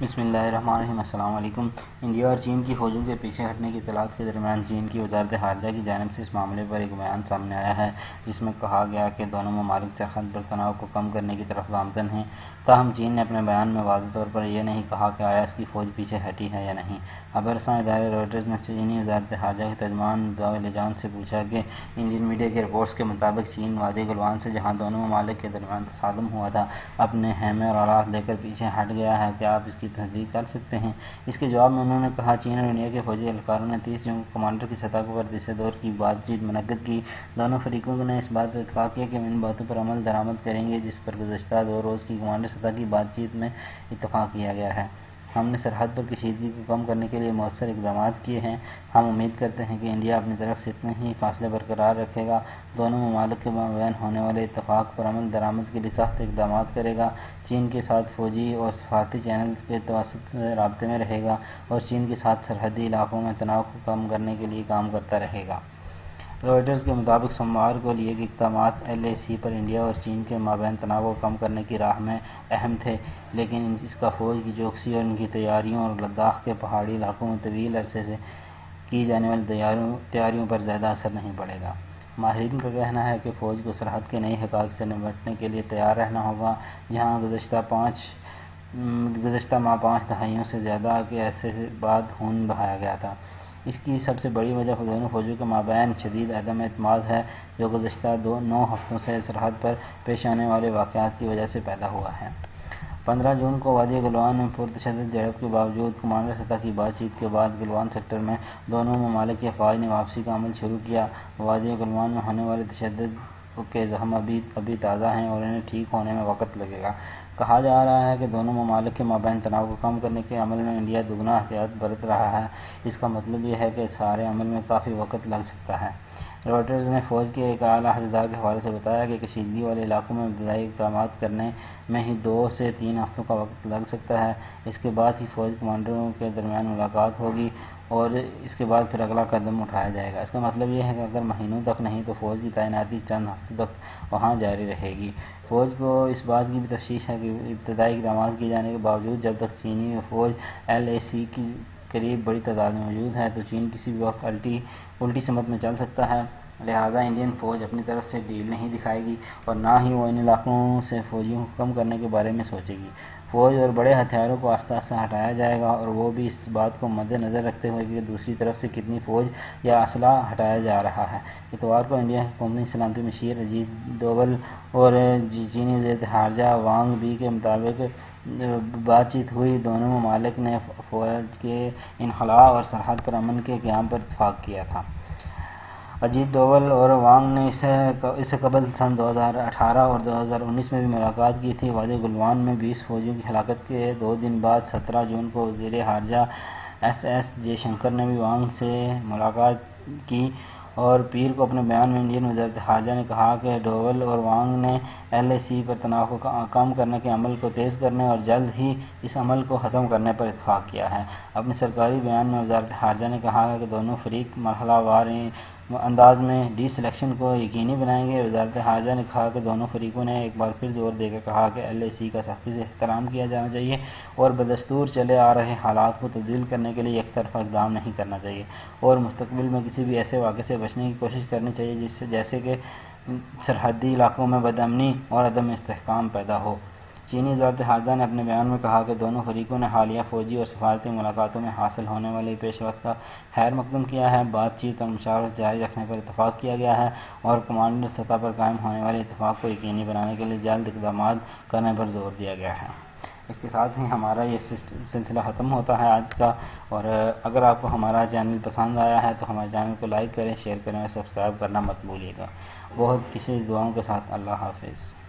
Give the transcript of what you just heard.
بسم اللہ الرحمن الرحیم، السلام علیکم۔ انڈیا اور چین کی فوجوں کے پیچھے ہٹنے کی اطلاعات کے درمیان چین کی وزارت خارجہ کی جانب سے اس معاملے پر ایک بیان سامنے آیا ہے، جس میں کہا گیا کہ دونوں ممالک سرحد پر تناؤ کو کم کرنے کی طرف گامزن ہیں۔ تاہم، چین نے اپنے بیان میں واضح طور پر یہ نہیں کہا کہ آیا اس کی فوج پیچھے ہٹی ہے یا نہیں۔ ابرساں ادارے روٹرز نے چینی وزارت خارجہ کے ترجمان زاو لجان سے پوچھا کہ انڈین میڈیا کے رپورٹس کے مطابق چین وادی گلوان سے جہاں دونوں ممالک کے درمیان تصادم ہوا تھا، اپنے خیمے اور آلات لے کر پیچھے ہٹ گیا ہے، کیا آپ اس کی تصدیق کر سکتے ہیں۔ اس کے جواب میں انہوں نے کہا، چین اور انڈیا کے فوجی اہلکاروں نے تیس جون کمانڈر کی سطح پر تیسرے دور کی بات چیت منعقد کی۔ دونوں فریقوں نے اس بات پر اتفاق کیا کہ ہم ان باتوں پر عمل درآمد کریں گے، جس پر گزشتہ دو روز کی کمانڈر سطح کی بات چیت میں اتفاق کیا گیا ہے۔ ہم نے سرحد پر کشیدگی کو کم کرنے کے لیے مؤثر اقدامات کیے ہیں۔ ہم امید کرتے ہیں کہ انڈیا اپنی طرف سے اتنے ہی فاصلے برقرار رکھے گا۔ دونوں ممالک کے مابین ہونے والے اتفاق پر عمل درآمد کے لیے سخت اقدامات کرے گا۔ چین کے ساتھ فوجی اور سفارتی چینل کے توسط سے رابطے میں رہے گا اور چین کے ساتھ سرحدی علاقوں میں تناؤ کو کم کرنے کے لیے کام کرتا رہے گا۔ روئٹرز کے مطابق سوموار کو لیے گئے اقدامات L A C per India اور چین کے مابین تناؤ کو کم کرنے کی راہ میں اہم تھے، لیکن اس کا فوج کی چوکسی اور ان کی تیاریوں اور لداخ کے پہاڑی علاقوں میں طویل عرصے سے کی جانے والی تیاریوں تیاریوں پر زیادہ اثر نہیں پڑے گا۔ ماہرین کا کہنا ہے کہ فوج کو سرحد کے نئی حقائق سے نمٹنے کے لیے تیار رہنا ہوگا، جہاں گزشتہ پانچ گزشتہ ماہ پانچ دہائیوں سے زیادہ کے عرصے بعد خون بہایا گیا تھا۔ اس کی سب سے بڑی وجہ دونوں فوجوں کے مابین شدید عدم اعتماد ہے، جو گزشتہ دو نو ہفتوں سے سرحد پر پیش آنے والے واقعات کی وجہ سے پیدا ہوا ہے۔ پندرہ جون کو وادی گلوان میں پرتشدد جڑپ کے باوجود کمانڈر سطح کی بات چیت کے بعد گلوان سیکٹر میں دونوں ممالک کے فوج نے واپسی کا عمل شروع کیا۔ وادی گلوان میں ہونے والے تشدد کے زخم ابھی ابھی تازہ ہیں اور انہیں ٹھیک ہونے میں وقت لگے گا۔ کہا جا رہا ہے کہ دونوں ممالک کے مابین تناؤ کو کم کرنے کے عمل میں انڈیا دگنا احتیاط برت رہا ہے۔ اس کا مطلب یہ ہے کہ سارے عمل میں کافی وقت لگ سکتا ہے۔ روٹرز نے فوج کے ایک اعلیٰ حدار کے حوالے سے بتایا کہ کشیدگی والے علاقوں میں ابتدائی اقدامات کرنے میں ہی دو سے تین ہفتوں کا وقت لگ سکتا ہے۔ اس کے بعد ہی فوج کمانڈروں کے درمیان ملاقات ہوگی۔ اور اس کے بعد پھر اگلا قدم اٹھایا جائے گا۔ اس کا مطلب یہ ہے کہ اگر مہینوں تک نہیں تو فوج کی تعیناتی چند ہفتوں تک وہاں جاری رہے گی۔ فوج کو اس بات کی بھی تفتیش ہے کہ ابتدائی اقدامات کیے جانے کے باوجود جب تک چینی فوج ایل اے سی کی قریب بڑی تعداد میں موجود ہے تو چین کسی بھی وقت الٹی الٹی سمت میں چل سکتا ہے۔ لہٰذا انڈین فوج اپنی طرف سے ڈیل نہیں دکھائے گی اور نہ ہی وہ ان علاقوں سے فوجیوں کو کم کرنے کے بارے میں سوچے گی۔ فوج اور بڑے ہتھیاروں کو آستہ آستہ ہٹایا جائے گا اور وہ بھی اس بات کو مد نظر رکھتے ہوئے کہ دوسری طرف سے کتنی فوج یا اسلحہ ہٹایا جا رہا ہے۔ اتوار کو انڈیا قومی سلامتی مشیر اجیت دوول اور جی- چینی وزیر خارجہ وانگ بی کے مطابق بات چیت ہوئی۔ دونوں ممالک نے فوج کے انخلاء اور سرحد پر امن کے قیام پر اتفاق کیا تھا۔ اجیت ڈوول اور وانگ نے اسے اس سے قبل سن دو ہزار اٹھارہ اور دو ہزار انیس میں بھی ملاقات کی تھی۔ وادی گلوان میں بیس فوجیوں کی ہلاکت کے دو دن بعد سترہ جون کو وزیر خارجہ ایس ایس جے شنکر نے بھی وانگ سے ملاقات کی اور پیر کو اپنے بیان میں انڈین وزارت خارجہ نے کہا کہ ڈوول اور وانگ نے ایل اے سی پر تناؤ کو کم کرنے کے عمل کو تیز کرنے اور جلد ہی اس عمل کو ختم کرنے پر اتفاق کیا ہے۔ اپنے سرکاری بیان میں وزارت خارجہ نے کہا ہے کہ دونوں فریق مرحلہ وار انداز میں ڈی سلیکشن کو یقینی بنائیں گے۔ وزارت خارجہ نے کہا کہ دونوں فریقوں نے ایک بار پھر زور دے کر کہا کہ ایل اے سی کا سختی سے احترام کیا جانا چاہیے اور بدستور چلے آ رہے حالات کو تبدیل کرنے کے لیے ایک طرفہ اقدام نہیں کرنا چاہیے اور مستقبل میں کسی بھی ایسے واقعے سے بچنے کی کوشش کرنی چاہیے جس سے جیسے کہ سرحدی علاقوں میں بدامنی اور عدم استحکام پیدا ہو۔ چینی وزارت خارجہ نے اپنے بیان میں کہا کہ دونوں فریقوں نے حالیہ فوجی اور سفارتی ملاقاتوں میں حاصل ہونے والی پیش وقت کا خیر مقدم کیا ہے۔ بات چیت اور مشاورت جاری رکھنے پر اتفاق کیا گیا ہے اور کمانڈر سطح پر قائم ہونے والے اتفاق کو یقینی بنانے کے لیے جلد اقدامات کرنے پر زور دیا گیا ہے۔ اس کے ساتھ ہی ہمارا یہ سلسلہ ختم ہوتا ہے آج کا اور اگر آپ کو ہمارا چینل پسند آیا ہے تو ہمارے چینل کو لائک کریں، شیئر کریں اور سبسکرائب کرنا مت بھولیے گا۔ بہت کسی دعاؤں کے ساتھ اللہ حافظ۔